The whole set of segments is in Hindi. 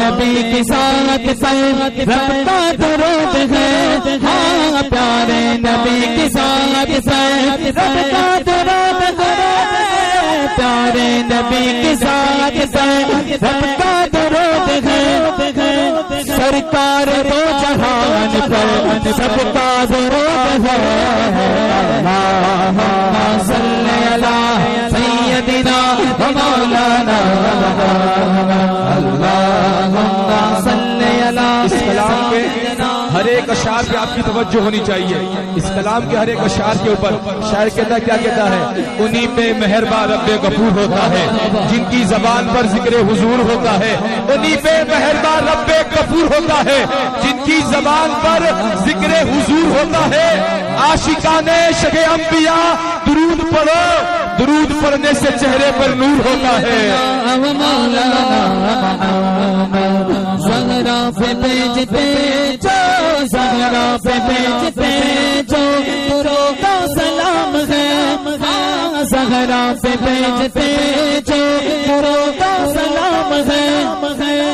नबी के साथ संगत सबका दरूद है हाँ प्यारे नबी के साथ संगत सबका दरूद है प्यारे नबी के साथ संगत सबका के हर एक अशार पे आपकी तवज्जो होनी चाहिए। इस कलाम के हर एक अशार के ऊपर शायर कहता क्या कहता है? उन्हीं पे मेहरबान रब गफूर होता है। जिनकी जबान पर ज़िक्र हुजूर होता है, उन्हीं पे मेहरबान रब गफूर होता है। जिनकी जबान पर ज़िक्र हुजूर होता है आशिका ने शगे अम्बिया दुरूद पढ़ो। दुरूद पढ़ने से चेहरे पर नूर होता है। पे बेचते जो जहरा पे बेचते जो गुरु का सलाम है। जहरा पे बेचते जो गुरु का सलाम है।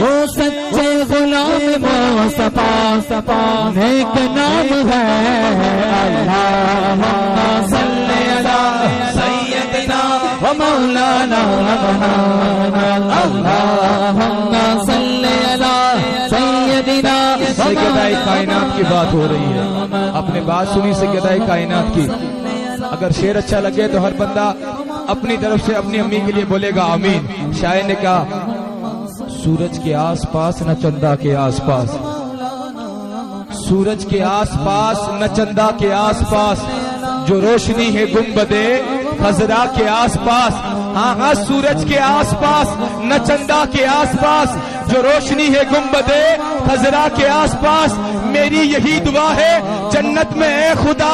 वो सच्चे गुलाम मुस्तफ़ा सफ़ा एक नाम है। अल्लाह सल्ले अला सैयदना मौलाना की बात हो रही है। अपने बात सुनी से गदाई कायनात की। अगर शेर अच्छा लगे तो हर बंदा अपनी तरफ़ से अपनी अम्मी के लिए बोलेगा, आमीन। शायर ने कहा, सूरज के आसपास न चंदा के आसपास। सूरज के आसपास न चंदा के आसपास। जो रोशनी है गुम्बदे खजरा के आसपास। हाँ हाँ सूरज के आसपास, न चंदा के आसपास। जो रोशनी है गुम्बदे हजरा के आसपास, मेरी यही दुआ है, जन्नत में है खुदा।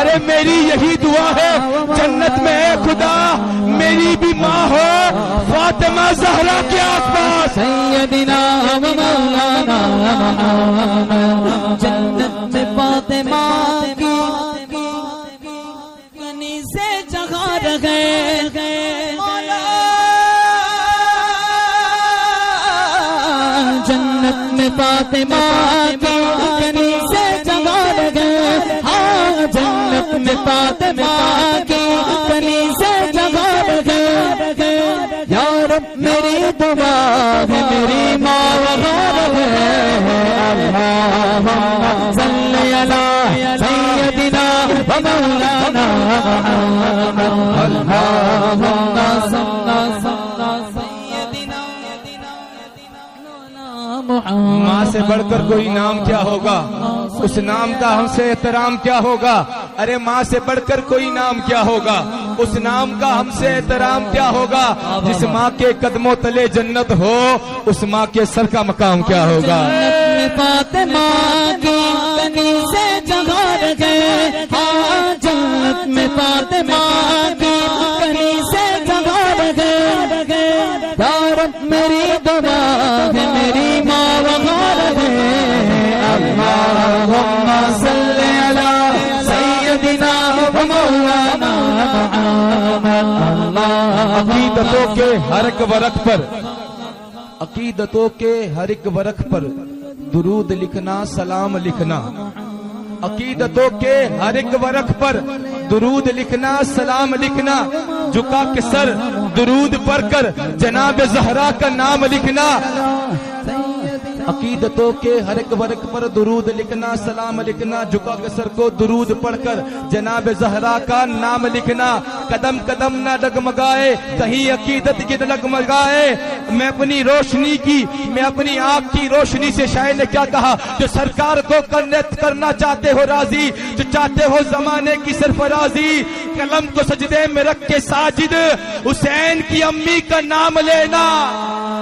अरे मेरी यही दुआ है, जन्नत में है खुदा। मेरी भी माँ हो, फातिमा जहरा के आसपास। सैयदना फातिमा की कनी से जगह रहे हाँ जन्नत में फातिमा की कनी से जगह रहे यार, मेरी दुआ है, मेरी माँ वगैरह है। अल्लाहुम्मा सल्ली अला सय्यदिना व मौलाना। अल्लाहुम्मा माँ से बढ़कर कोई नाम क्या होगा? उस नाम का हमसे एहतराम क्या होगा? अरे माँ से बढ़कर कोई नाम क्या होगा? उस नाम का हमसे एहतराम क्या होगा? जिस माँ के कदमों तले जन्नत हो, उस माँ के सर का मकाम क्या होगा? अकीदतों के हर एक वरक पर, अकीदतों के हर एक वरक पर दुरूद लिखना, सलाम लिखना। अकीदतों के हर एक वरक पर दुरूद लिखना, सलाम लिखना। झुका के सर दुरूद पढ़कर जनाब जहरा का नाम लिखना। अकीदतों के हर एक वर्ग पर दुरूद लिखना, सलाम लिखना, झुका के सर को दुरूद पढ़कर जनाब जहरा का नाम लिखना। कदम कदम न डगमगाए, कहीं अकीदत की डगमगाए। मैं अपनी रोशनी की, मैं अपनी आँख की रोशनी से शायर ने क्या कहा? जो सरकार को करने करना चाहते हो राज़ी, जो चाहते हो जमाने की सरफराजी कलम को सजदे में रख के साजिद, हुसैन की अम्मी का नाम लेना।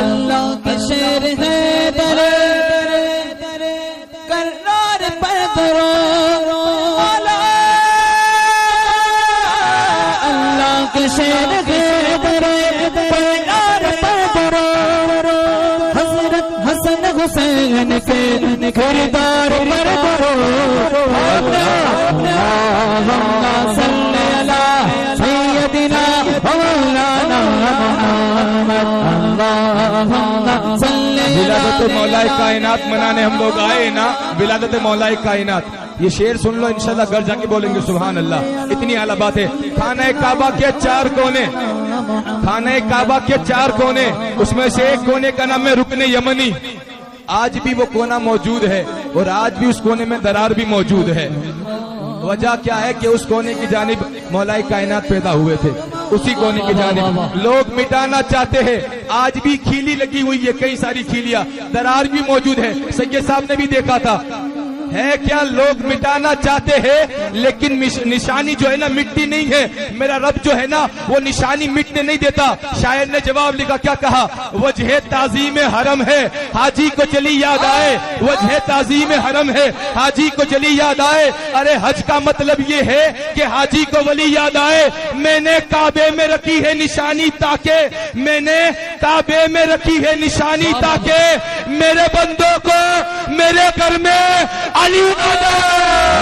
अल्लाह के शेर है दरे करार पर दरो शेर दरे पैगार पर दरो हजरत हसन हुसैन के किरदार पर विलादत मौलाए कायनात मनाने हम लोग आए ना विलादत मौलाए कायनात। ये शेर सुन लो, इंशाल्लाह घर जाके बोलेंगे सुभान अल्लाह इतनी आला बात। है खाना काबा के चार कोने। खाना काबा के चार कोने। उसमें से एक कोने का नाम है रुकने यमनी। आज भी वो कोना मौजूद है, और आज भी उस कोने में दरार भी मौजूद है। वजह क्या है कि उस कोने की जानब मौलाई कायनात पैदा हुए थे? उसी कोने की जानब। लोग मिटाना चाहते हैं। आज भी खीली लगी हुई है कई सारी खीलियाँ। दरार भी मौजूद है। सैयद साहब ने भी देखा था। है क्या लोग मिटाना चाहते हैं? लेकिन निशानी जो है ना, मिट्टी नहीं है। मेरा रब जो है ना, वो निशानी मिटने नहीं देता। शायर ने जवाब लिखा, क्या कहा? वजह ताजीम हरम है। हाजी को चली याद आए। वजह ताजीम हरम है। हाजी को चली याद आए। अरे हज का मतलब ये है कि हाजी को वली याद आए। मैंने काबे में रखी है निशानी ताके। मैंने काबे में रखी है निशानी ताके। मेरे बंदों को मेरे घर में अली नजर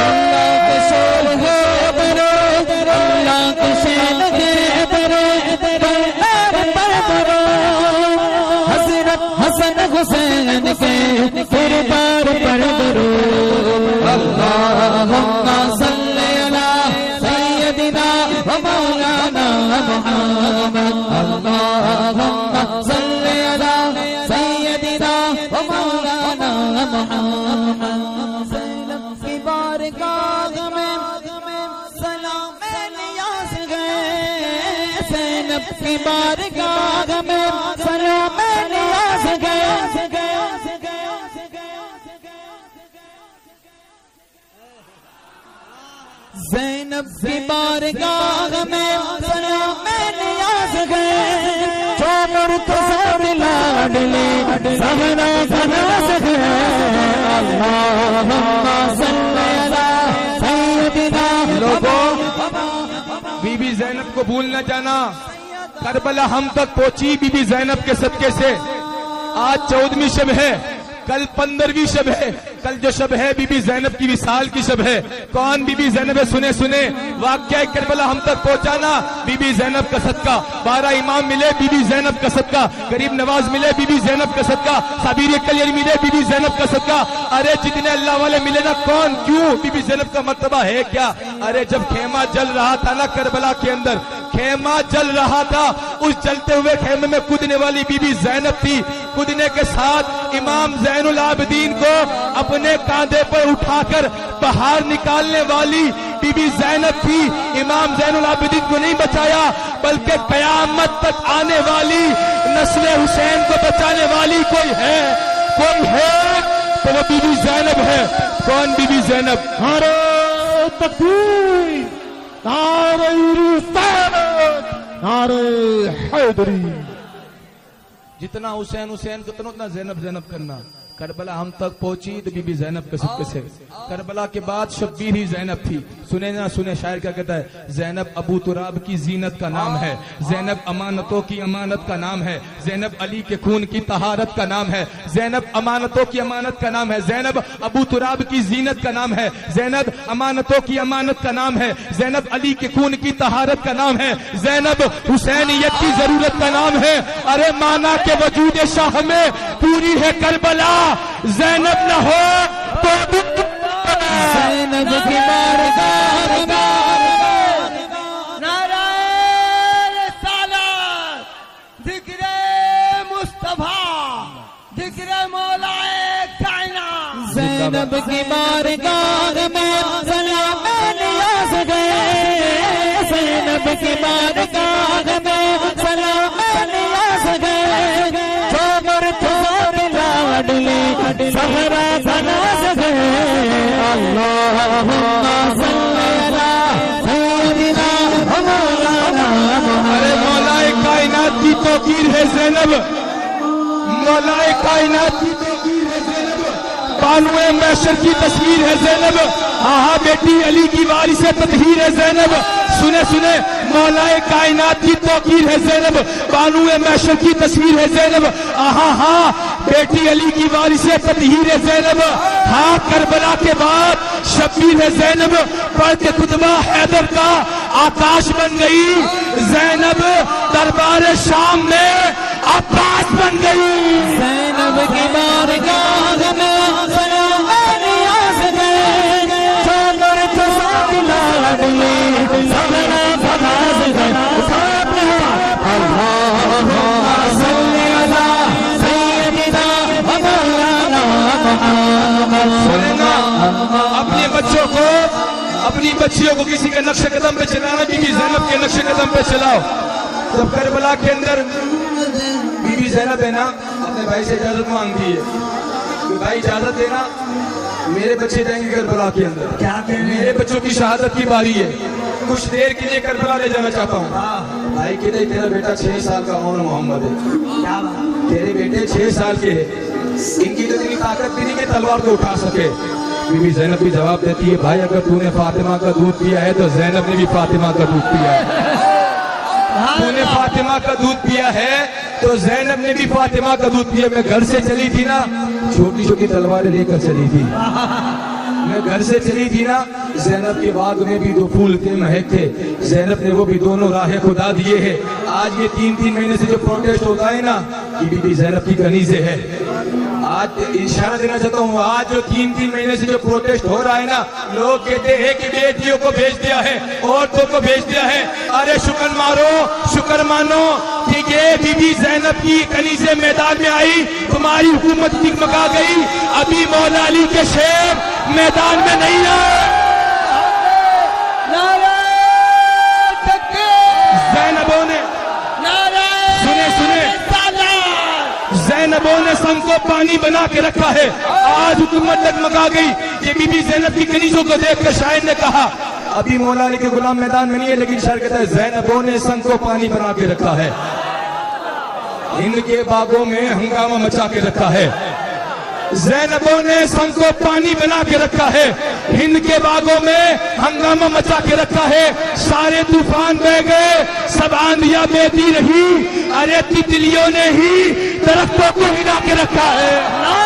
अल्लाह के शेर है दरो अल्लाह के शेर है दरो पैगार पर दरो हजरत हसन हुसैन के किरदार पर दरो अल्लाहुम्मा सल्ली अला सय्यदिना व मौलाना की बारगाह में सलाम नियाज गए। जैनब की बारगाह में सलाम नियाज गए। चोमर तो सब लाडले सबना अला सय्यदिना लोगों, बीबी जैनब को भूल न जाना। करबला हम तक पहुँची बीबी जैनब के सदके से। आज चौदहवीं शब है, कल पंद्रहवीं शब है, कल जो शब है बीबी जैनब की विशाल की शब है। कौन बीबी जैनब है? सुने सुने। वाक्य करबला हम तक पहुंचाना बीबी जैनब का सदका। बारह इमाम मिले बीबी जैनब का सदका। गरीब नवाज़ मिले बीबी जैनब का सदका। साबिर कलियर मिले बीबी जैनब का सदका। अरे जितने अल्लाह वाले मिले ना, कौन? क्यों? बीबी जैनब का मरतबा है क्या? अरे जब खेमा जल रहा था ना करबला के अंदर खेमा जल रहा था। उस जलते हुए खेमे में कूदने वाली बीबी जैनब थी। कूदने के साथ इमाम जैनुल आबदीन को अपने कांधे पर उठाकर बाहर निकालने वाली बीबी जैनब थी। इमाम जैनुल आबदीन को नहीं बचाया, बल्कि कयामत तक आने वाली नस्ल हुसैन को बचाने वाली कोई है? कोई है? तो वो बीबी जैनब है। कौन बीबी जैनब? नारे तकबीर नारे नारे हैदरी। जितना हुसैन हुसैन कितना उतना जैनब जैनब करना। करबला हम तक पहुँची तो बीबी जैनब के सबके से। करबला के बाद शब्बीर ही जैनब थी। सुने ना सुने शायर क्या कहता है? जैनब अबू तुराब की जीनत का नाम है। जैनब अमानतों की अमानत का नाम है। जैनब अली के खून की तहारत का नाम है। जैनब अमानतों की अमानत का नाम है। जैनब अबू तुराब की जीनत का नाम है। जैनब अमानतों की अमानत का नाम है। जैनब अली के खून की तहारत का नाम है। जैनब हुसैनियत की ज़रूरत का नाम है। अरे माना के वजूद शाह में पूरी है करबला। जैनब न हो तो जैनब की बारगाह में नारायण सालत ज़िक्र मुस्तफ़ा ज़िक्र मौलाए कायनात। जैनब की बारगाह में सलाम नियाज गए जैनब की बारगाह की है जैनब। बानुए मैशर की तस्वीर है जैनब। हाँ हाँ बेटी अली की वारी से ततहीर है जैनब। सुने सुने, मौलाए कायनात की तोकीर है जैनब। बानू मैशर की तस्वीर है जैनब। आहा, हा बेटी अली की वारिस ततहीर है जैनब। हाँ करबला के बाद शबीर जैनब। पढ़ के खुतबा हैदर का आकाश बन गई। जैनब दरबार शाम में बच्चियों को किसी के नक्शे कदम पे चलाना बीबी जैनब के नक्शे कदम पे चलाओ। जब करबला के अंदर बीबी जैनब है ना अपने भाई से इजाज़त मांगती है। कि भाई इजाज़त देना मेरे बच्चे जाएँगे करबला के अंदर। क्या मेरे बच्चों की शहादत की बारी है। कुछ देर के लिए करबला ले जाना चाहता हूँ। भाई के लिए तेरा बेटा छह साल का और मोहम्मद है। तेरे बेटे छह साल के है। इनकी तो इतनी ताकत भी नहीं कि तलवार को उठा सके। बीबी जैनब भी जवाब देती है भाई अगर तूने फातिमा का दूध पिया है तो जैनब ने भी फातिमा का दूध पिया है। तूने फातिमा का दूध पिया है तो जैनब ने भी फातिमा का दूध पिया। मैं घर से चली थी ना छोटी छोटी तलवारें लेकर चली थी। मैं घर से चली थी ना जैनब के बाग में भी दो फूल थे महक थे। जैनब ने वो भी दोनों राहें खुदा दिए हैं। आज ये तीन तीन महीने से जो प्रोटेस्ट होता है ना ये बीबी जैनब की कनी से है। आज इशारा देना चाहता हूँ, आज जो तीन तीन महीने से जो प्रोटेस्ट हो रहा है ना, लोग कहते हैं कि बेटियों को भेज दिया है, औरतों को भेज दिया है। अरे शुक्र मारो, शुक्र मानो ठीक है बीबी जैनब की कनी से मैदान में आई, तुम्हारी हुकूमत टिकमका गई। अभी मौला अली के शेर मैदान में नहीं आए। रिसालत ने संग को पानी बना के रखा है। आज हुकूमत डगमगा गई। ये बीबी जैनब की कनीजों को देखकर शायर ने कहा, अभी मौला के गुलाम मैदान में नहीं है, लेकिन शायर कहता है, जैनबों ने संग को पानी बना के रखा है। हिंद के बागों में हंगामा मचा के रखा है। जैनबों ने संग को पानी बना के रखा है। हिंद के बागों में हंगामा मचा के रखा है। सारे तूफ़ान बह गए, सब आंधिया बहती रही। अरे तितलियों ने ही दरख्तों को हिला के रखा है।